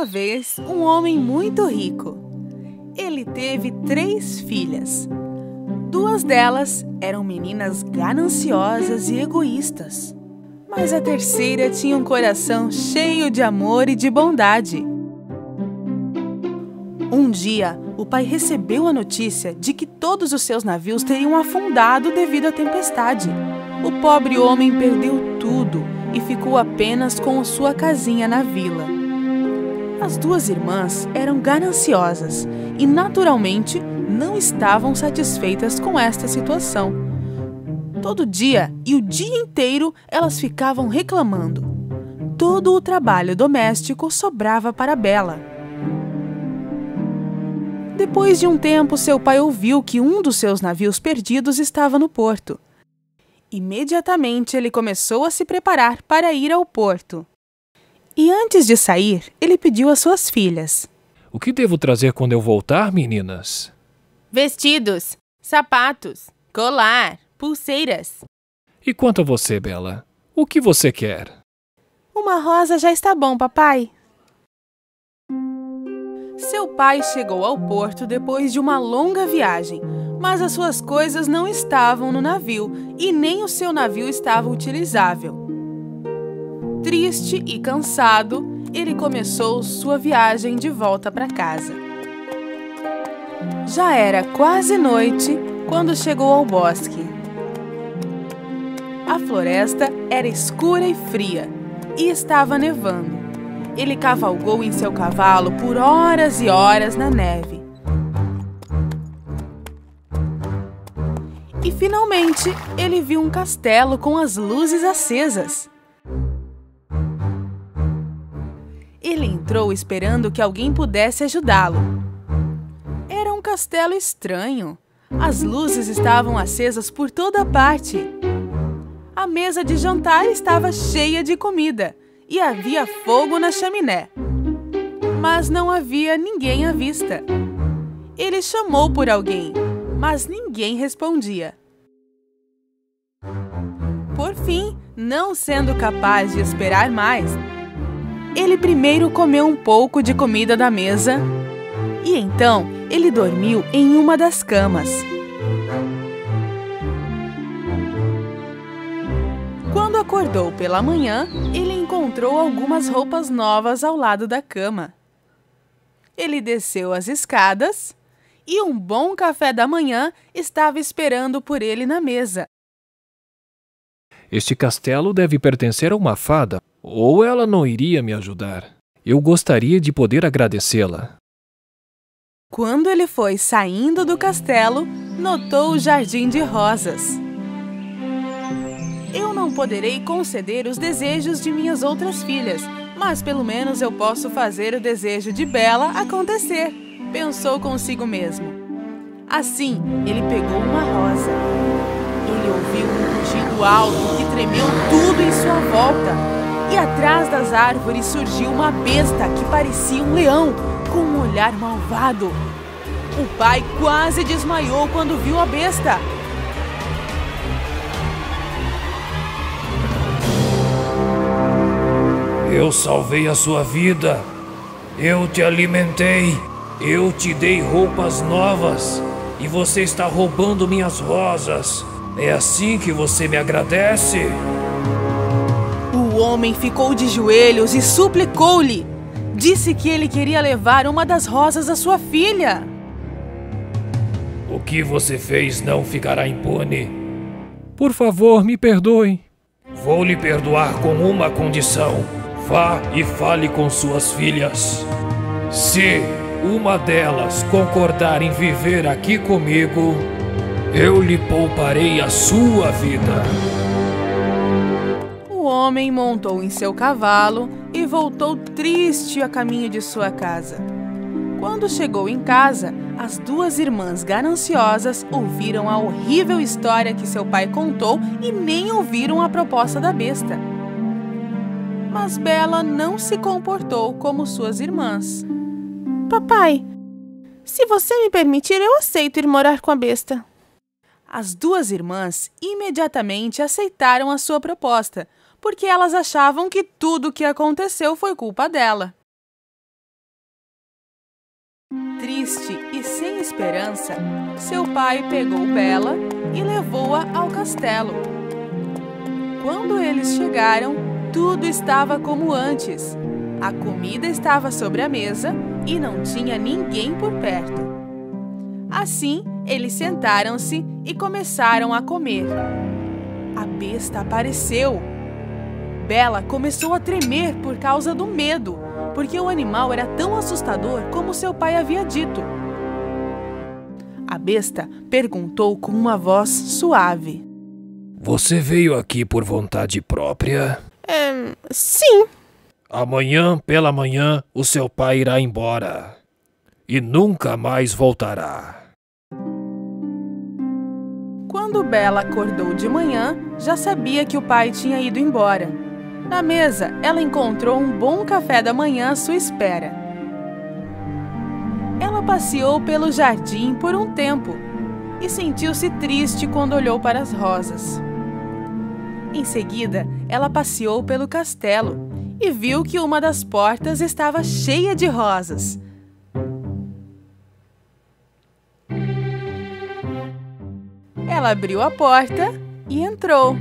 uma vez um homem muito rico. Ele teve três filhas. Duas delas eram meninas gananciosas e egoístas, mas a terceira tinha um coração cheio de amor e de bondade. Um dia, o pai recebeu a notícia de que todos os seus navios teriam afundado devido à tempestade. O pobre homem perdeu tudo e ficou apenas com sua casinha na vila. As duas irmãs eram gananciosas e, naturalmente, não estavam satisfeitas com esta situação. Todo dia e o dia inteiro elas ficavam reclamando. Todo o trabalho doméstico sobrava para Bela. Depois de um tempo, seu pai ouviu que um dos seus navios perdidos estava no porto. Imediatamente ele começou a se preparar para ir ao porto. E antes de sair, ele pediu às suas filhas: O que devo trazer quando eu voltar, meninas? Vestidos, sapatos, colar, pulseiras. E quanto a você, Bela? O que você quer? Uma rosa já está bom, papai. Seu pai chegou ao porto depois de uma longa viagem, mas as suas coisas não estavam no navio e nem o seu navio estava utilizável. Triste e cansado, ele começou sua viagem de volta para casa. Já era quase noite quando chegou ao bosque. A floresta era escura e fria e estava nevando ele cavalgou em seu cavalo por horas e horas na neve. E finalmente ele viu um castelo com as luzes acesas. Ele entrou esperando que alguém pudesse ajudá-lo. Era um castelo estranho. As luzes estavam acesas por toda parte. A mesa de jantar estava cheia de comida e havia fogo na chaminé. Mas não havia ninguém à vista. Ele chamou por alguém, mas ninguém respondia. Por fim, não sendo capaz de esperar mais, ele primeiro comeu um pouco de comida da mesa e então ele dormiu em uma das camas. Quando acordou pela manhã, ele encontrou algumas roupas novas ao lado da cama. Ele desceu as escadas e um bom café da manhã estava esperando por ele na mesa. Este castelo deve pertencer a uma fada, ou ela não iria me ajudar. Eu gostaria de poder agradecê-la. Quando ele foi saindo do castelo, notou o jardim de rosas eu não poderei conceder os desejos de minhas outras filhas, mas pelo menos eu posso fazer o desejo de Bela acontecer, pensou consigo mesmo. Assim, ele pegou uma rosa. Ele ouviu um rugido alto que tremeu tudo em sua volta. E atrás das árvores surgiu uma besta que parecia um leão, com um olhar malvado. O pai quase desmaiou quando viu a besta. Eu salvei a sua vida. Eu te alimentei. Eu te dei roupas novas. E você está roubando minhas rosas. É assim que você me agradece? O homem ficou de joelhos e suplicou-lhe. Disse que ele queria levar uma das rosas à sua filha. O que você fez não ficará impune. Por favor, me perdoe. Vou lhe perdoar com uma condição. Vá e fale com suas filhas. Se uma delas concordar em viver aqui comigo, eu lhe pouparei a sua vida. O homem montou em seu cavalo e voltou triste a caminho de sua casa. Quando chegou em casa, as duas irmãs gananciosas ouviram a horrível história que seu pai contou e nem ouviram a proposta da besta mas Bela não se comportou como suas irmãs. Papai, se você me permitir, eu aceito ir morar com a besta. As duas irmãs imediatamente aceitaram a sua proposta, porque elas achavam que tudo o que aconteceu foi culpa dela. Triste e sem esperança, seu pai pegou Bela e levou-a ao castelo. Quando eles chegaram, tudo estava como antes. A comida estava sobre a mesa e não tinha ninguém por perto. Assim, eles sentaram-se e começaram a comer. A besta apareceu. Bela começou a tremer por causa do medo, porque o animal era tão assustador como seu pai havia dito. A besta perguntou com uma voz suave: Você veio aqui por vontade própria? É, sim. Amanhã pela manhã o seu pai irá embora e nunca mais voltará. Quando Bela acordou de manhã, já sabia que o pai tinha ido embora. Na mesa, ela encontrou um bom café da manhã à sua espera. Ela passeou pelo jardim por um tempo e sentiu-se triste quando olhou para as rosas. Em seguida, ela passeou pelo castelo e viu que uma das portas estava cheia de rosas. Ela abriu a porta e entrou.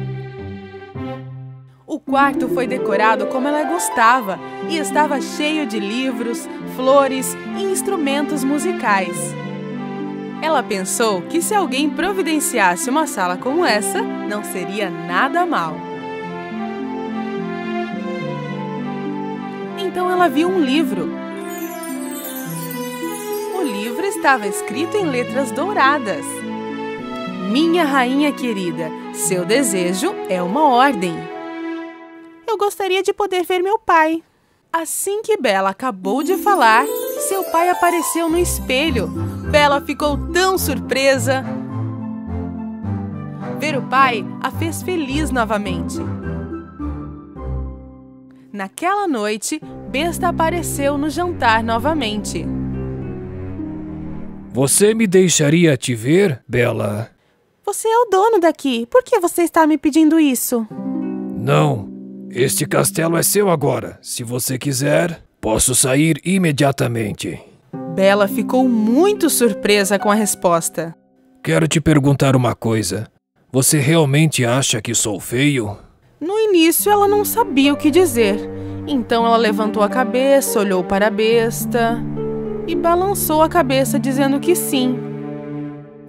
O quarto foi decorado como ela gostava e estava cheio de livros, flores e instrumentos musicais. Ela pensou que se alguém providenciasse uma sala como essa, não seria nada mal. Então ela viu um livro. O livro estava escrito em letras douradas. Minha rainha querida, seu desejo é uma ordem. Eu gostaria de poder ver meu pai. Assim que Bela acabou de falar, seu pai apareceu no espelho. Bela ficou tão surpresa. Ver o pai a fez feliz novamente. Naquela noite, Besta apareceu no jantar novamente. Você me deixaria te ver, Bela? Você é o dono daqui. Por que você está me pedindo isso? Não. Este castelo é seu agora. Se você quiser, posso sair imediatamente. Bela ficou muito surpresa com a resposta. Quero te perguntar uma coisa. Você realmente acha que sou feio? No início, ela não sabia o que dizer. Então ela levantou a cabeça, olhou para a besta e balançou a cabeça, dizendo que sim.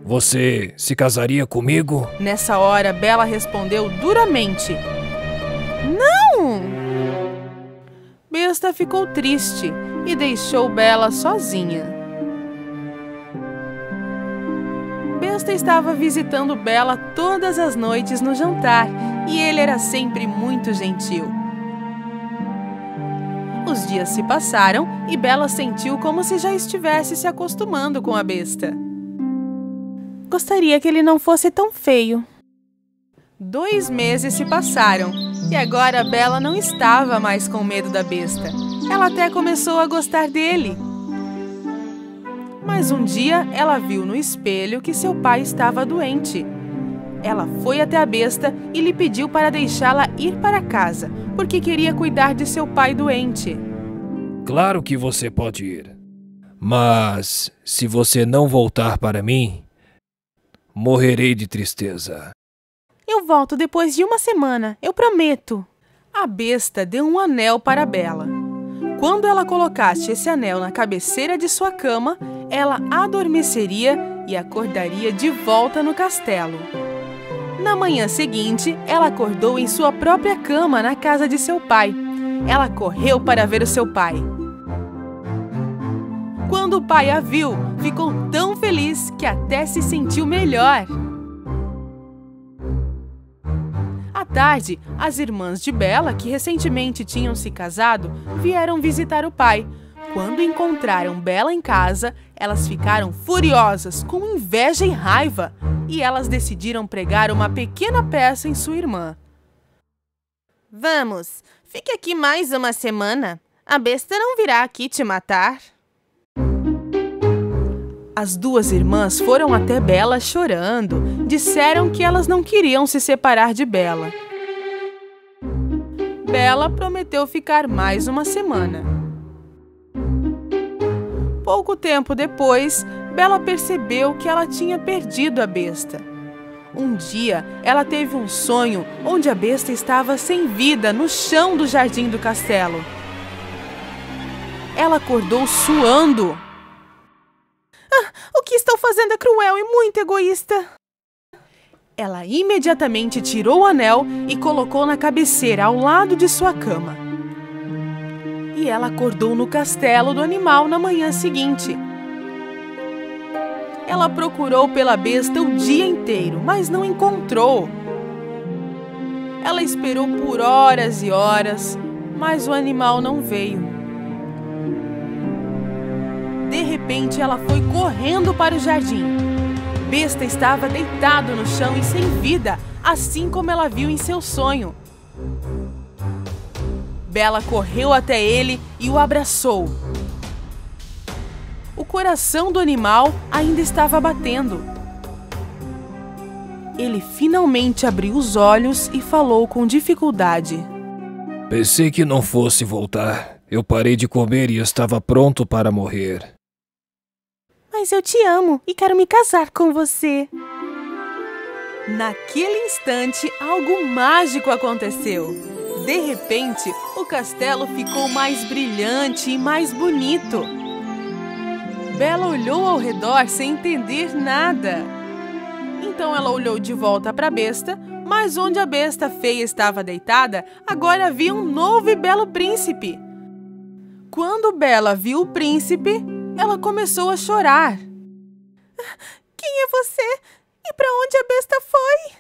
Você se casaria comigo? Nessa hora, Bela respondeu duramente: Besta ficou triste e deixou Bela sozinha. Besta estava visitando Bela todas as noites no jantar e ele era sempre muito gentil. Os dias se passaram e Bela sentiu como se já estivesse se acostumando com a besta. Gostaria que ele não fosse tão feio. Dois meses se passaram e agora Bela não estava mais com medo da besta. Ela até começou a gostar dele. Mas um dia ela viu no espelho que seu pai estava doente. Ela foi até a besta e lhe pediu para deixá-la ir para casa, porque queria cuidar de seu pai doente. Claro que você pode ir. Mas se você não voltar para mim, morrerei de tristeza. Eu volto depois de uma semana, eu prometo. A besta deu um anel para Bela. Quando ela colocasse esse anel na cabeceira de sua cama, ela adormeceria e acordaria de volta no castelo. Na manhã seguinte, ela acordou em sua própria cama na casa de seu pai. Ela correu para ver o seu pai. Quando o pai a viu, ficou tão feliz que até se sentiu melhor. Tarde, as irmãs de Bela, que recentemente tinham se casado, vieram visitar o pai. Quando encontraram Bela em casa, elas ficaram furiosas, com inveja e raiva, e elas decidiram pregar uma pequena peça em sua irmã. Vamos, fique aqui mais uma semana. A besta não virá aqui te matar. As duas irmãs foram até Bela chorando. Disseram que elas não queriam se separar de Bela. Bela prometeu ficar mais uma semana. Pouco tempo depois, Bela percebeu que ela tinha perdido a besta. Um dia, ela teve um sonho onde a besta estava sem vida no chão do jardim do castelo. Ela acordou suando. Ah, o que estou fazendo é cruel e muito egoísta. Ela imediatamente tirou o anel e colocou na cabeceira ao lado de sua cama. E ela acordou no castelo do animal na manhã seguinte. Ela procurou pela besta o dia inteiro, mas não encontrou. Ela esperou por horas e horas, mas o animal não veio. Repente, ela foi correndo para o jardim. Besta estava deitado no chão e sem vida, assim como ela viu em seu sonho. Bela correu até ele e o abraçou o coração do animal ainda estava batendo. Ele finalmente abriu os olhos e falou com dificuldade. Pensei que não fosse voltar. Eu parei de comer e estava pronto para morrer. Mas eu te amo e quero me casar com você. Naquele instante, algo mágico aconteceu. De repente, o castelo ficou mais brilhante e mais bonito. Bela olhou ao redor sem entender nada. Então ela olhou de volta para a besta, mas onde a besta feia estava deitada, agora havia um novo e belo príncipe. Quando Bela viu o príncipe, ela começou a chorar. Quem é você? E para onde a besta foi?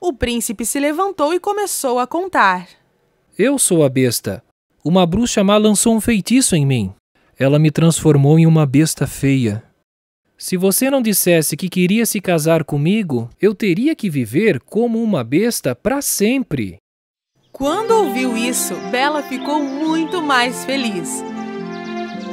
O príncipe se levantou e começou a contar. Eu sou a besta. Uma bruxa má lançou um feitiço em mim ela me transformou em uma besta feia. Se você não dissesse que queria se casar comigo, eu teria que viver como uma besta para sempre. Quando ouviu isso, Bela ficou muito mais feliz.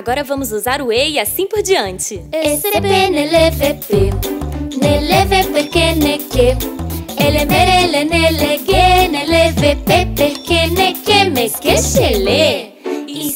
Agora vamos usar o E e assim por diante. Esse NLVP, NLVP que ne que. Ele merele nele ge nele VP perché ne che me che scele. I